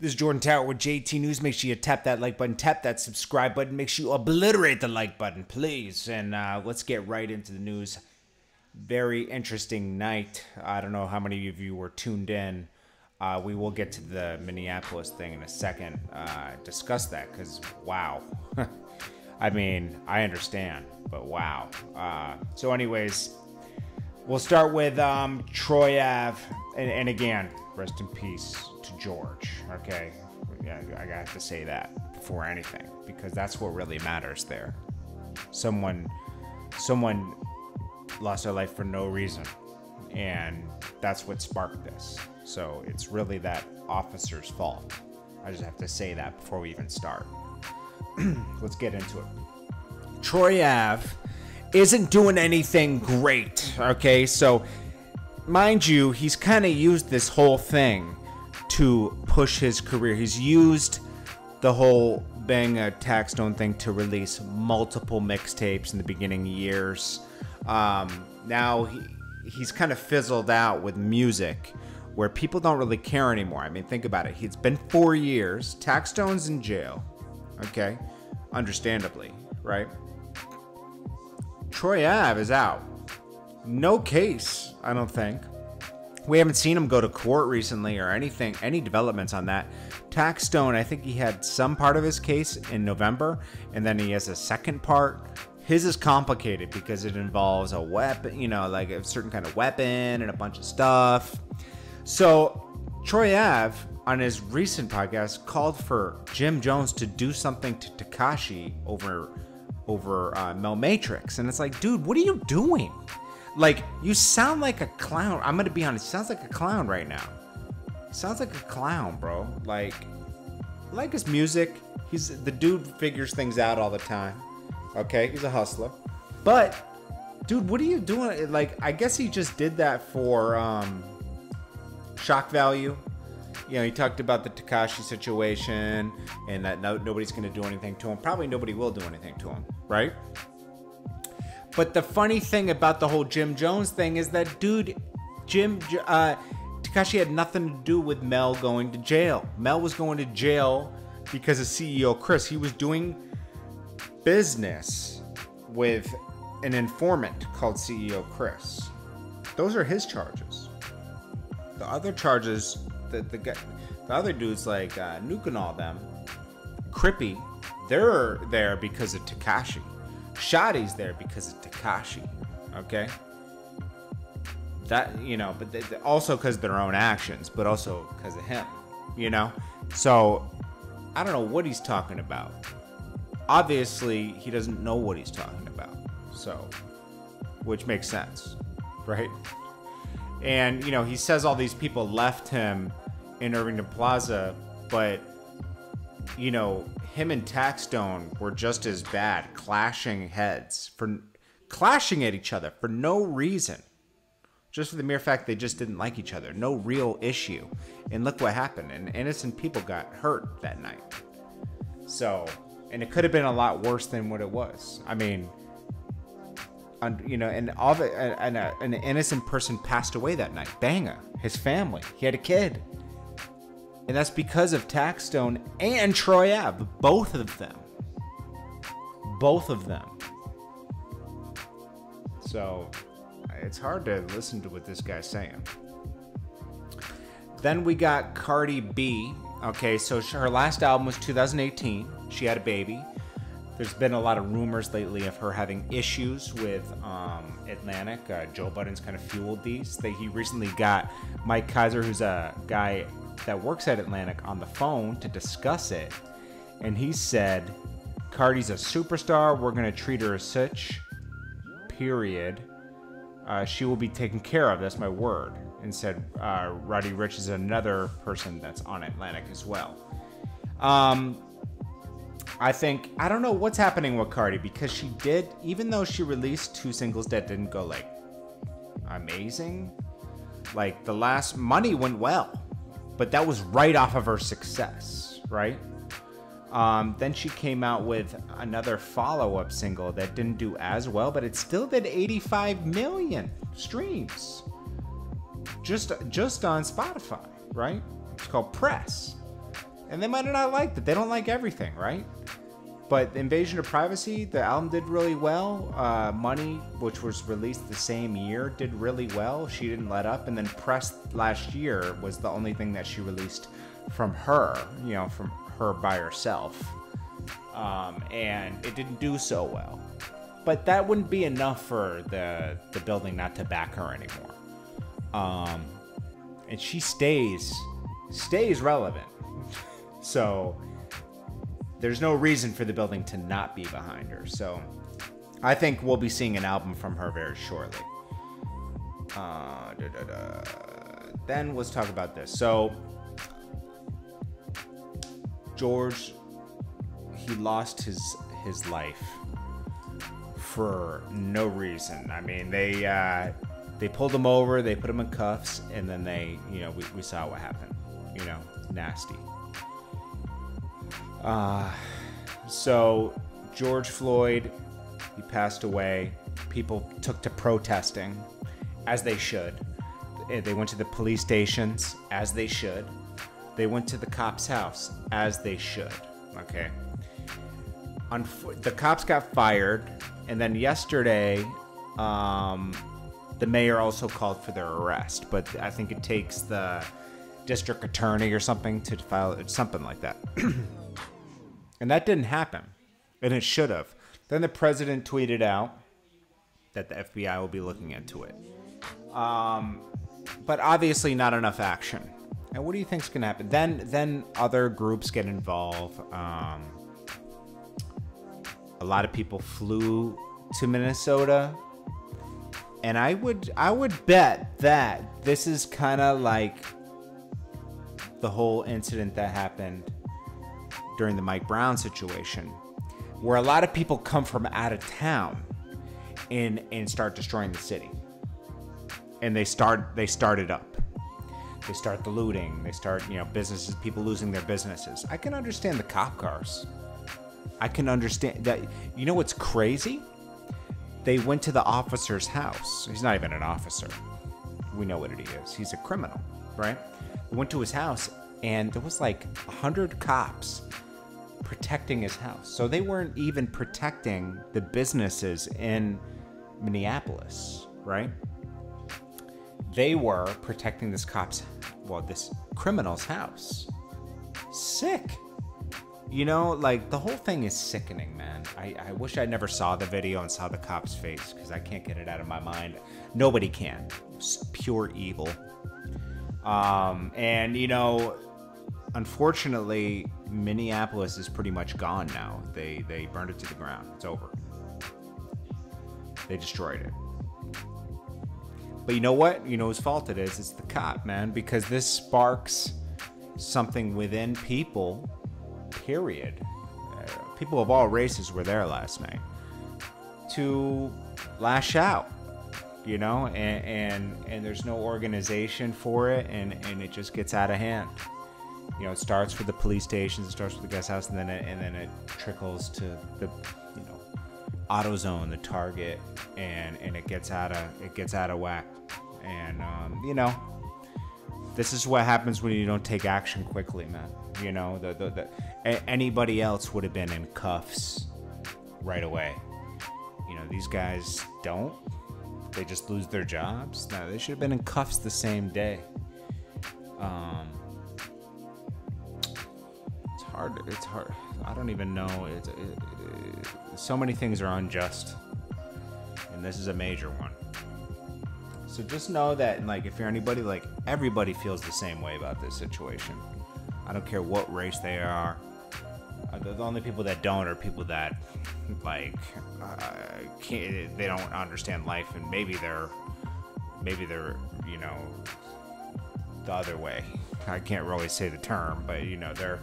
This is Jordan Tower with JT News. Make sure you tap that like button, tap that subscribe button. Make sure you obliterate the like button, please. And uh, let's get right into the news. Very interesting night. I don't know how many of you were tuned in. Uh, we will get to the Minneapolis thing in a second. Uh, discuss that because wow. I mean, I understand, but wow. Uh, so, anyways, we'll start with um, Troy Ave, and, and again, rest in peace George. Okay, yeah, I got to say that before anything because that's what really matters there. Someone, someone lost their life for no reason, and that's what sparked this. So it's really that officer's fault. I just have to say that before we even start. Let's get into it. Troy Ave isn't doing anything great. Okay, so mind you, he's kind of used this whole thing to push his career. He's used the whole Banga Taxstone thing to release multiple mixtapes in the beginning years. Um, now he, he's kind of fizzled out with music where people don't really care anymore. I mean, think about it. It's been four years. Taxstone's in jail. Okay. Understandably, right? Troy Ave is out. No case, I don't think. We haven't seen him go to court recently or anything, any developments on that. Taxstone, I think he had some part of his case in November, and then he has a second part. His is complicated because it involves a weapon, you know, like a certain kind of weapon and a bunch of stuff. So, Troy Ave on his recent podcast called for Jim Jones to do something to Tekashi over over uh, Mel Matrix, and it's like, dude, what are you doing? Like, you sound like a clown. I'm gonna be honest, sounds like a clown right now. Sounds like a clown, bro. Like, like his music. He's the dude figures things out all the time. Okay, he's a hustler. But, dude, what are you doing? Like, I guess he just did that for um, shock value. You know, he talked about the Tekashi situation and that no, nobody's going to do anything to him. Probably nobody will do anything to him, right? But the funny thing about the whole Jim Jones thing is that, dude, Jim, uh, Tekashi had nothing to do with Mel going to jail. Mel was going to jail because of CEO Chris. He was doing business with an informant called CEO Chris. Those are his charges. The other charges, the the, the other dudes like uh, Nuke and all them, Crippy, they're there because of Tekashi. Shotti's there because of Tekashi. Okay. That you know, but they, also because their own actions, but also because of him. You know, so I don't know what he's talking about. Obviously, he doesn't know what he's talking about. So, which makes sense, right? And you know, he says all these people left him in Irvington Plaza, but you know, him and Taxstone were just as bad, clashing heads for clashing at each other for no reason. Just for the mere fact they just didn't like each other. No real issue. And look what happened. And innocent people got hurt that night. So, and it could have been a lot worse than what it was. I mean, un- you know, and all the, and a, an innocent person passed away that night. Banga, his family. He had a kid. And that's because of Taxstone and Troy Ave, both of them. Both of them. So it's hard to listen to what this guy's saying. Then we got Cardi B. Okay, so her last album was 2018. She had a baby. There's been a lot of rumors lately of her having issues with um, Atlantic. Uh, Joe Budden's kind of fueled these. They, he recently got Mike Kyser, who's a guy that works at Atlantic, on the phone to discuss it. And he said, Cardi's a superstar. We're going to treat her as such, period. Uh, she will be taken care of. That's my word. And said, uh, Roddy Ricch is another person that's on Atlantic as well. Um, I think I don't know what's happening with Cardi because she did, even though she released two singles that didn't go like amazing. Like the last Money went well, but that was right off of her success, right? Um, then she came out with another follow-up single that didn't do as well, but it still did 85 million streams. Just just on Spotify, right? It's called Press. and they might not like it. They don't like everything, right? But Invasion of Privacy, the album did really well. Uh, Money, which was released the same year, did really well. She didn't let up. And then Press last year was the only thing that she released from her, you know, from her by herself. Um, and it didn't do so well. But that wouldn't be enough for the, the building not to back her anymore. Um, and she stays stays relevant. So there's no reason for the building to not be behind her. So I think we'll be seeing an album from her very shortly. Uh. Then let's talk about this. So George, he lost his his life for no reason. I mean, they uh, they pulled him over, they put him in cuffs, and then they, you know, we, we saw what happened. You know, nasty. Uh, so George Floyd, he passed away. People took to protesting, as they should. They went to the police stations, as they should. They went to the cop's house, as they should. Okay. Unf- the cops got fired, and then yesterday, um, the mayor also called for their arrest. But I think it takes the district attorney or something to file something like that. And that didn't happen. And it should have. Then the president tweeted out that the FBI will be looking into it. Um, but obviously not enough action. And what do you think's gonna happen? Then then other groups get involved. Um, a lot of people flew to Minnesota. And I would I would bet that this is kind of like the whole incident that happened during the Mike Brown situation, where a lot of people come from out of town and and start destroying the city. And they start they start it up. They start the looting. They start, you know, businesses, people losing their businesses. I can understand the cop cars. I can understand that. You know what's crazy? They went to the officer's house. He's not even an officer. We know what it is. He's a criminal, right? Went to his house and there was like a hundred cops protecting his house. So they weren't even protecting the businesses in Minneapolis, right? They were protecting this cop's, well, this criminal's house. Sick. You know, like the whole thing is sickening, man. I, I wish I never saw the video and saw the cop's face because I can't get it out of my mind. Nobody can. It's pure evil. Um, and, you know, unfortunately, Minneapolis is pretty much gone now. They they burned it to the ground. It's over. They destroyed it. But you know what? You know whose fault it is? It's the cop, man, because this sparks something within people. Period. Uh, people of all races were there last night to lash out you know and, and and there's no organization for it and and it just gets out of hand you know, it starts with the police stations, it starts with the guest house, and then it, and then it trickles to the, you know, AutoZone, the Target, and and it gets out of it gets out of whack, and um, you know, this is what happens when you don't take action quickly, man. You know, the the, the a- anybody else would have been in cuffs right away. You know, these guys don't. They just lose their jobs. No, they should have been in cuffs the same day. Um, hard. It's hard. I don't even know. It's it, it, so many things are unjust, and this is a major one. So just know that, like, if you're anybody, like, everybody feels the same way about this situation. I don't care what race they are. Uh, the only people that don't are people that, like, uh, can't. They don't understand life, and maybe they're, maybe they're, you know, the other way. I can't really say the term, but you know, they're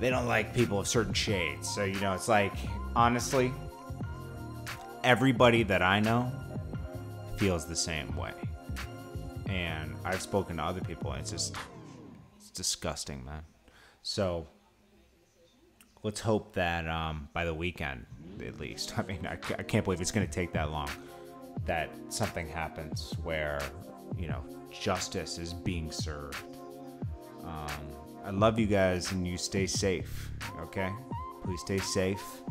they don't like people of certain shades. So, you know, it's like, honestly, everybody that I know feels the same way. And I've spoken to other people, and it's just, it's disgusting, man. So, let's hope that um, by the weekend, at least, I mean, I, I can't believe it's going to take that long, that something happens where, you know, justice is being served. Um, I love you guys and you stay safe. Okay, please stay safe.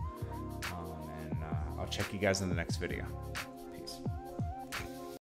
Um, and uh, I'll check you guys in the next video.